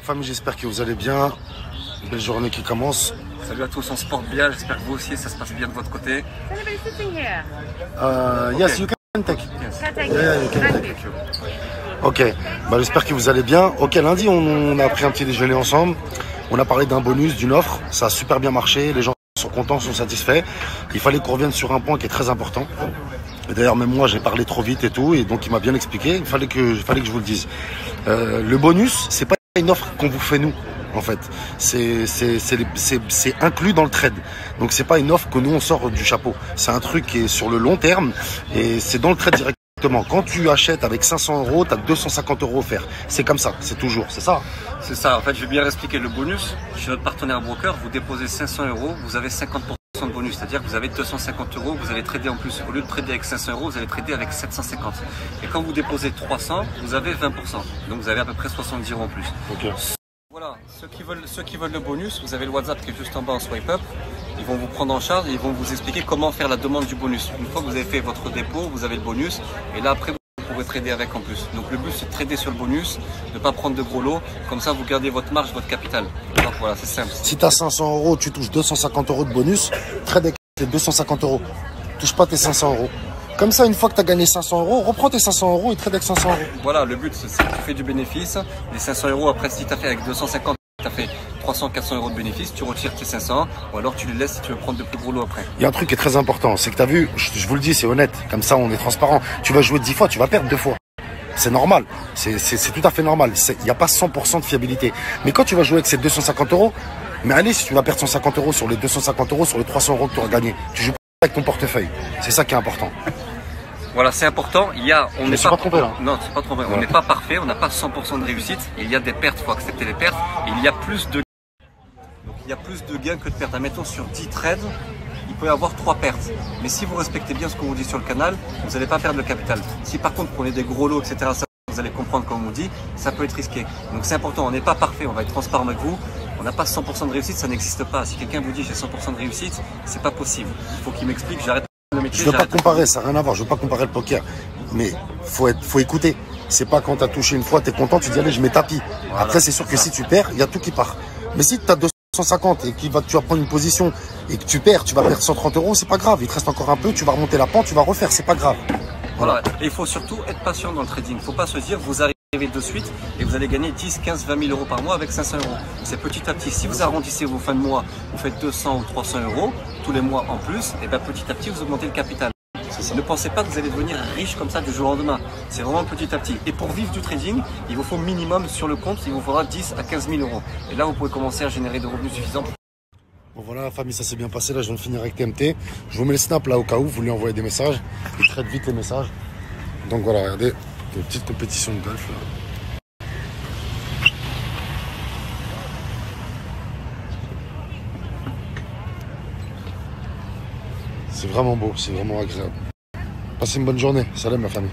famille, j'espère que vous allez bien. Belle journée qui commence. Salut à tous, on se porte bien. J'espère que vous aussi, ça se passe bien de votre côté. Sitting here? Euh, Yes, you can take. Can I take Yeah, it? you can take. Ok, bah, j'espère que vous allez bien. Ok, lundi, on, on a pris un petit déjeuner ensemble. On a parlé d'un bonus, d'une offre. Ça a super bien marché. Les gens sont contents, sont satisfaits. Il fallait qu'on revienne sur un point qui est très important. Et d'ailleurs, même moi, j'ai parlé trop vite et tout. Et donc, il m'a bien expliqué. Il fallait que, il fallait que je vous le dise. Euh, le bonus, c'est pas une offre qu'on vous fait nous. En fait, c'est inclus dans le trade. Donc c'est pas une offre que nous on sort du chapeau. C'est un truc qui est sur le long terme et c'est dans le trade directement. Quand tu achètes avec 500 euros, tu as 250 euros offerts. C'est comme ça, c'est toujours, c'est ça. C'est ça, en fait, je vais bien expliquer le bonus. Chez notre partenaire broker, vous déposez 500 euros, vous avez 50% de bonus, c'est-à-dire que vous avez 250 euros, vous allez trader en plus. Au lieu de trader avec 500 euros, vous allez trader avec 750. Et quand vous déposez 300, vous avez 20%. Donc vous avez à peu près 70 euros en plus. Ok. Voilà, ceux qui veulent, ceux qui veulent le bonus, vous avez le WhatsApp qui est juste en bas en swipe up. Ils vont vous prendre en charge et ils vont vous expliquer comment faire la demande du bonus. Une fois que vous avez fait votre dépôt, vous avez le bonus et là après vous pourrez trader avec en plus. Donc le but c'est de trader sur le bonus, ne pas prendre de gros lots, comme ça vous gardez votre marge, votre capital. Donc voilà, c'est simple. Si tu as 500 euros, tu touches 250 euros de bonus. Trade avec tes 250 euros. Touche pas tes 500 euros. Comme ça, une fois que tu as gagné 500 euros, reprends tes 500 euros et trade avec 500 euros. Voilà, le but c'est que tu fais du bénéfice. Les 500 euros après si tu as fait avec 250, tu fait 300, 400 euros de bénéfice, tu retires tes 500 ou alors tu les laisses si tu veux prendre de plus gros lots après. Il y a un truc qui est très important, c'est que tu as vu, je, vous le dis, c'est honnête, comme ça on est transparent. Tu vas jouer 10 fois, tu vas perdre deux fois. C'est normal, c'est tout à fait normal. Il n'y a pas 100% de fiabilité. Mais quand tu vas jouer avec ces 250 euros, mais allez, si tu vas perdre 150 euros sur les 250 euros, sur les 300 euros que tu auras gagné, tu joues avec ton portefeuille. C'est ça qui est important. Voilà, c'est important. Il y a, on n'est pas trompé, là. Non, c'est pas trompé. On n'est pas parfait. On n'a pas 100% de réussite. Il y a des pertes. Il faut accepter les pertes. Et il y a plus de. Donc il y a plus de gains que de pertes. Admettons sur 10 trades, il peut y avoir 3 pertes. Mais si vous respectez bien ce qu'on vous dit sur le canal, vous n'allez pas perdre le capital. Si par contre vous prenez des gros lots, etc., ça, vous allez comprendre comme on dit, ça peut être risqué. Donc c'est important. On n'est pas parfait. On va être transparent avec vous. On n'a pas 100% de réussite, ça n'existe pas. Si quelqu'un vous dit j'ai 100% de réussite, c'est pas possible. Il faut qu'il m'explique. J'arrête Je veux pas comparer, ça n'a rien à voir, je veux pas comparer le poker. Mais faut être, faut écouter. C'est pas quand t'as touché une fois, t'es content, tu dis allez, je mets tapis. Voilà, Après, c'est sûr que si tu perds, il y a tout qui part. Mais si t'as 250 et que tu vas prendre une position et que tu perds, tu vas perdre 130 euros, c'est pas grave. Il te reste encore un peu, tu vas remonter la pente, tu vas refaire, c'est pas grave. Voilà. Et il faut surtout être patient dans le trading. Il ne faut pas se dire vous arrivez de suite et vous allez gagner 10, 15, 20 000 euros par mois avec 500 euros. C'est petit à petit. Si vous arrondissez vos fins de mois, vous faites 200 ou 300 euros tous les mois en plus, et bien petit à petit vous augmentez le capital. Ne pensez pas que vous allez devenir riche comme ça du jour au lendemain. C'est vraiment petit à petit. Et pour vivre du trading, il vous faut minimum sur le compte, il vous faudra 10 à 15 000 euros. Et là, vous pouvez commencer à générer des revenus suffisants Bon voilà, la famille, ça s'est bien passé. Là, je viens de finir avec TMT. Je vous mets le snap là au cas où vous lui envoyez des messages. Il traite vite les messages. Donc voilà, regardez, une petite compétition de golf là. C'est vraiment beau, c'est vraiment agréable. Passez une bonne journée. Salam ma famille.